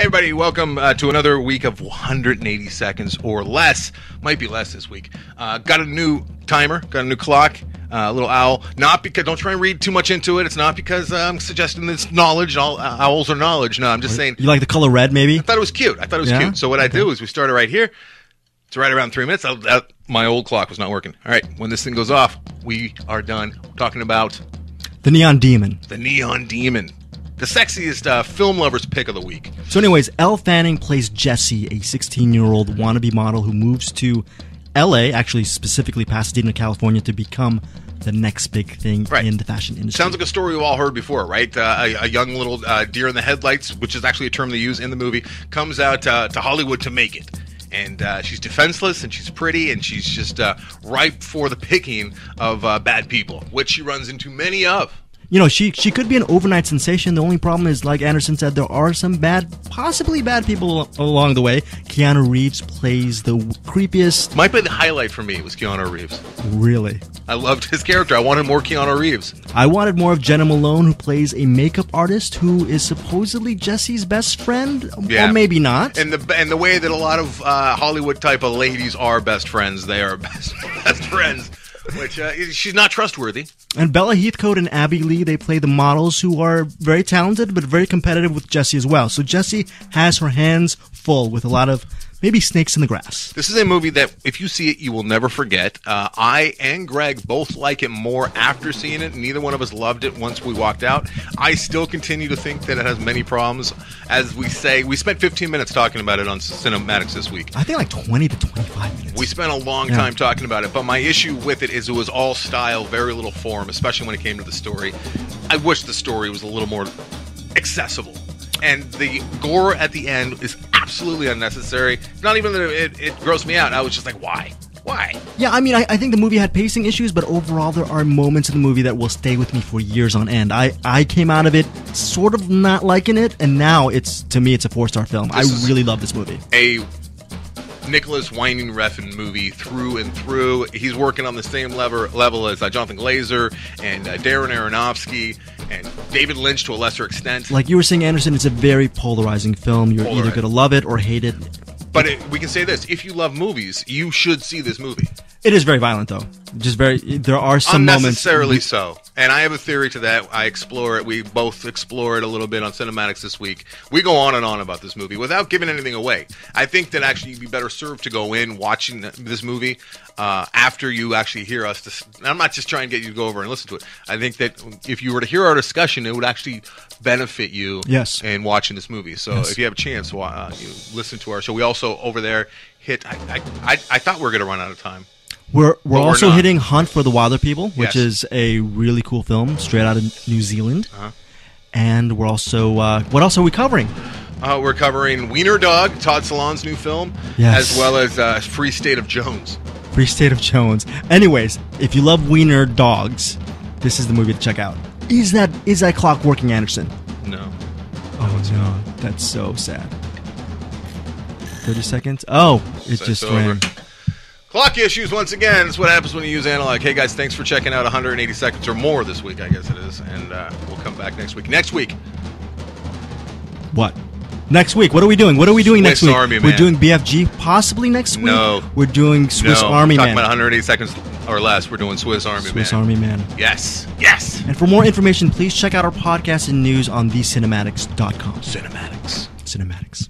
Hey everybody, welcome uh, to another week of 180 seconds or less. Might be less this week. Uh, got a new timer, got a new clock, uh, a little owl. Not because, don't try and read too much into it. It's not because uh, I'm suggesting this knowledge, all uh, owls are knowledge. No, I'm just saying, You like the color red, maybe? I thought it was cute. I thought it was Yeah? cute. So what I do is we start it right here. It's right around three minutes. I, I, my old clock was not working. All right, when this thing goes off, we are done talking about The Neon Demon. the Neon Demon. The sexiest uh, film lovers pick of the week. So, anyways, Elle Fanning plays Jesse, a 16 year old wannabe model who moves to LA, actually specifically Pasadena, California, to become the next big thing Right. in the fashion industry. Sounds like a story we've all heard before, right? Uh, a, a young little uh, deer in the headlights, which is actually a term they use in the movie, comes out uh, to Hollywood to make it. And uh, she's defenseless and she's pretty and she's just uh, ripe for the picking of uh, bad people, which she runs into many of. You know, she she could be an overnight sensation. The only problem is, like Anderson said, there are some bad, possibly bad people along the way. Keanu Reeves plays the creepiest. Might be the highlight for me was Keanu Reeves. Really, I loved his character. I wanted more Keanu Reeves. I wanted more of Jena Malone, who plays a makeup artist who is supposedly Jesse's best friend, Yeah. or maybe not. And the and the way that a lot of uh, Hollywood type of ladies are best friends, they are best best friends. Which uh, she's not trustworthy. And Bella Heathcote and Abbey Lee, they play the models who are very talented but very competitive with Jesse as well. So Jesse has her hands full with a lot of maybe snakes in the grass. This is a movie that, if you see it, you will never forget. Uh, I and Greg both like it more after seeing it. Neither one of us loved it once we walked out. I still continue to think that it has many problems. As we say, we spent 15 minutes talking about it on CinemAddicts this week. I think like 20 to 25 minutes. We spent a long Yeah. time talking about it, but my issue with it is it was all style, very little form, especially when it came to the story. I wish the story was a little more accessible. And the gore at the end is absolutely unnecessary. Not even that it, it grossed me out. I was just like, why? Why? yeah, I mean, I, I think the movie had pacing issues, but overall, there are moments in the movie that will stay with me for years on end. I, I came out of it sort of not liking it, and now it's to me, it's a four star film. I This is- really love this movie. A Nicolas Winding Refn movie through and through. He's working on the same level, level as uh, Jonathan Glazer and uh, Darren Aronofsky and David Lynch to a lesser extent. Like you were saying, Anderson, it's a very polarizing film. You're either going to love it or hate it. But it, we can say this: if you love movies, you should see this movie. It is very violent, though. Just very. There are some moments. Unnecessarily so. And I have a theory to that. I explore it. We both explore it a little bit on CinemAddicts this week. We go on and on about this movie without giving anything away. I think that actually you'd be better served to go in watching this movie uh, after you actually hear us. Dis- I'm not just trying to get you to go over and listen to it. I think that if you were to hear our discussion, it would actually benefit you Yes. in watching this movie. So Yes. if you have a chance, uh, you listen to our show. We also over there hit. I I, I, I thought we were going to run out of time. We're we're But we're also hitting Hunt for the Wilderpeople, which Yes. is a really cool film straight out of New Zealand. Uh-huh. And we're also uh, what else are we covering? Uh, we're covering Wiener Dog, Todd Solondz new film, Yes. as well as uh, Free State of Jones. Free State of Jones. Anyways, if you love wiener dogs, this is the movie to check out. Is that is that clock working, Anderson? No. Oh no, that's so sad. Thirty seconds. Oh, it just it's ran. Clock issues once again. That's what happens when you use analog. Hey guys, thanks for checking out 180 seconds or more this week. I guess it is, and uh, we'll come back next week. Next week, What? Next week, what are we doing? What are we doing next week? Army We're doing BFG, possibly next week. No. we're doing Swiss no, Army we're talking Man. about 180 seconds or less. We're doing Swiss Army Swiss Man. Army Man. Yes, yes. And for more information, please check out our podcast and news on thecinemaddicts.com. CinemAddicts. CinemAddicts.